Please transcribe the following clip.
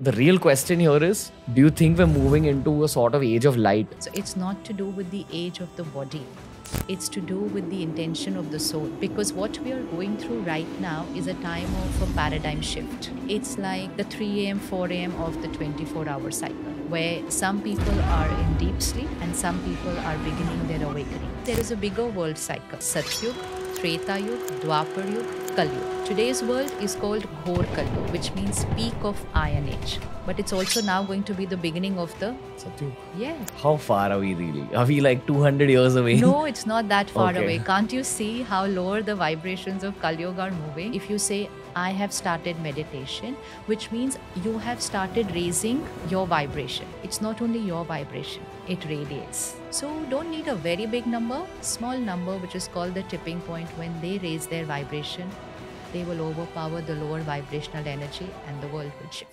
The real question here is do you think we're moving into a sort of age of light? So it's not to do with the age of the body. It's to do with the intention of the soul. Because what we are going through right now is a time of a paradigm shift. It's like the 3 a.m., 4 a.m. of the 24 hour cycle, where some people are in deep sleep and some people are beginning their awakening. There is a bigger world cycle Satyug, Treta Yug, Dwapar Yug, Today's world is called Ghor Kali which means peak of Iron Age. But it's also now going to be the beginning of the Satyug. yeah. How far are we really? Are we like 200 years away? No, it's not that far Okay. away. Can't you see how lower the vibrations of Kali Yuga are moving? If you say, I have started meditation, which means you have started raising your vibration. It's not only your vibration, it radiates. So don't need a very big number, small number, which is called the tipping point. When they raise their vibration, they will overpower the lower vibrational energy and the world will shift.